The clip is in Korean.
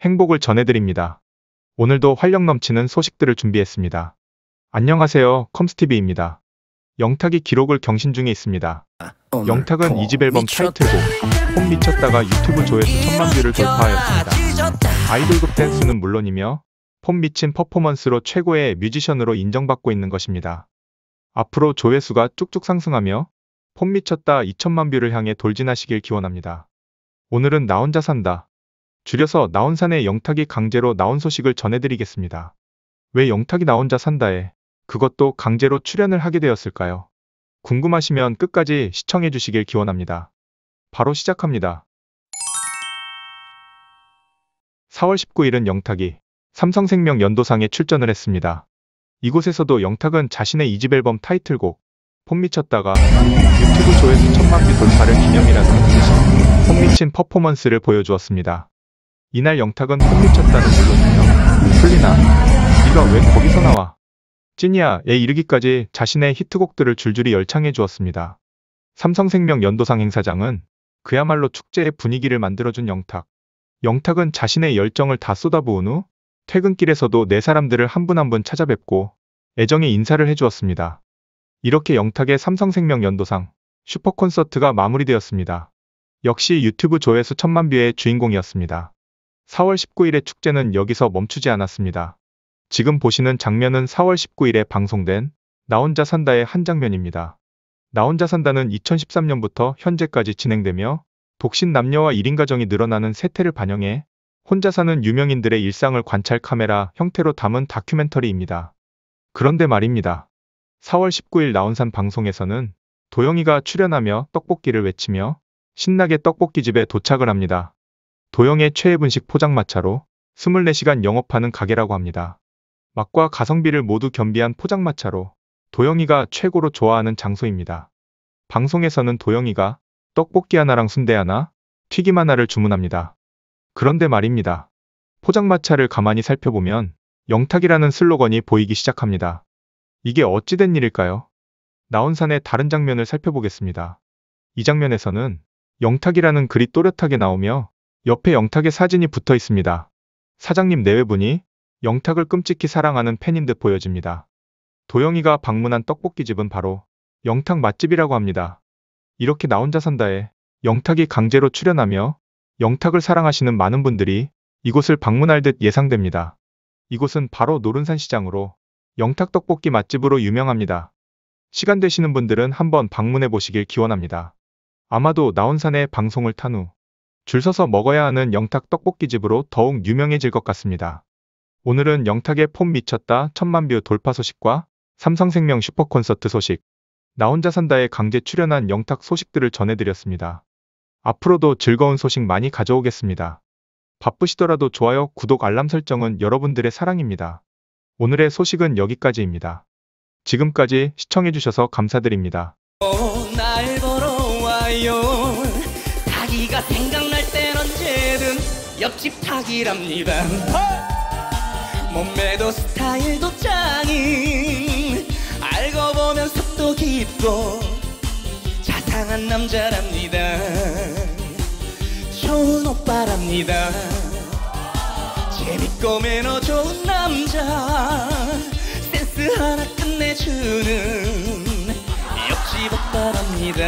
행복을 전해드립니다. 오늘도 활력 넘치는 소식들을 준비했습니다. 안녕하세요. 컴스티비입니다. 영탁이 기록을 경신 중에 있습니다. 영탁은 이집 앨범 타이틀곡 폼 미쳤다가 유튜브 조회수 천만 view를 돌파하였습니다. 아이돌급 댄스는 물론이며 폼 미친 퍼포먼스로 최고의 뮤지션으로 인정받고 있는 것입니다. 앞으로 조회수가 쭉쭉 상승하며 폼 미쳤다 2천만 view를 향해 돌진하시길 기원합니다. 오늘은 나 혼자 산다. 줄여서 나혼산에 영탁이 강제로 나온 소식을 전해드리겠습니다. 왜 영탁이 나 혼자 산다에 그것도 강제로 출연을 하게 되었을까요? 궁금하시면 끝까지 시청해 주시길 기원합니다. 바로 시작합니다. 4월 19일은 영탁이 삼성생명 연도상에 출전을 했습니다. 이곳에서도 영탁은 자신의 2집 앨범 타이틀곡 폼 미쳤다가 유튜브 조회수 천만 view 돌파를 기념이라는 듯이 폼 미친 퍼포먼스를 보여주었습니다. 이날 영탁은 폼 미쳤다는 물론이며 풀리나 네가 왜 거기서 나와 찐이야에 이르기까지 자신의 히트곡들을 줄줄이 열창해 주었습니다. 삼성생명 연도상 행사장은 그야말로 축제의 분위기를 만들어준 영탁. 영탁은 자신의 열정을 다 쏟아부은 후 퇴근길에서도 네 사람들을 한분 한 분 찾아뵙고 애정의 인사를 해주었습니다. 이렇게 영탁의 삼성생명 연도상 슈퍼 콘서트가 마무리되었습니다. 역시 유튜브 조회수 천만 뷰의 주인공이었습니다. 4월 19일의 축제는 여기서 멈추지 않았습니다. 지금 보시는 장면은 4월 19일에 방송된 나 혼자 산다의 한 장면입니다. 나 혼자 산다는 2013년부터 현재까지 진행되며 독신 남녀와 1인 가정이 늘어나는 세태를 반영해 혼자 사는 유명인들의 일상을 관찰 카메라 형태로 담은 다큐멘터리입니다. 그런데 말입니다. 4월 19일 나온산 방송에서는 도영이가 출연하며 떡볶이를 외치며 신나게 떡볶이집에 도착을 합니다. 도영의 최애 분식 포장마차로 24시간 영업하는 가게라고 합니다. 맛과 가성비를 모두 겸비한 포장마차로 도영이가 최고로 좋아하는 장소입니다. 방송에서는 도영이가 떡볶이 하나랑 순대 하나, 튀김 하나를 주문합니다. 그런데 말입니다. 포장마차를 가만히 살펴보면 영탁이라는 슬로건이 보이기 시작합니다. 이게 어찌된 일일까요? 나온산의 다른 장면을 살펴보겠습니다. 이 장면에서는 영탁이라는 글이 또렷하게 나오며 옆에 영탁의 사진이 붙어 있습니다. 사장님 내외분이 영탁을 끔찍히 사랑하는 팬인 듯 보여집니다. 도영이가 방문한 떡볶이집은 바로 영탁 맛집이라고 합니다. 이렇게 나 혼자 산다에 영탁이 강제로 출연하며 영탁을 사랑하시는 많은 분들이 이곳을 방문할 듯 예상됩니다. 이곳은 바로 노른산 시장으로 영탁 떡볶이 맛집으로 유명합니다. 시간 되시는 분들은 한번 방문해 보시길 기원합니다. 아마도 나혼산의 방송을 탄 후 줄 서서 먹어야 하는 영탁 떡볶이집으로 더욱 유명해질 것 같습니다. 오늘은 영탁의 폼 미쳤다 천만 view 돌파 소식과 삼성생명 슈퍼콘서트 소식, 나 혼자 산다에 강제 출연한 영탁 소식들을 전해드렸습니다. 앞으로도 즐거운 소식 많이 가져오겠습니다. 바쁘시더라도 좋아요, 구독, 알람 설정은 여러분들의 사랑입니다. 오늘의 소식은 여기까지입니다. 지금까지 시청해주셔서 감사드립니다. 옆집 타기랍니다. 몸매도 스타일도 짱인. 알고 보면 속도 깊고 자상한 남자랍니다. 좋은 오빠랍니다. 재밌고 매너 좋은 남자. 센스 하나 끝내주는 옆집 오빠랍니다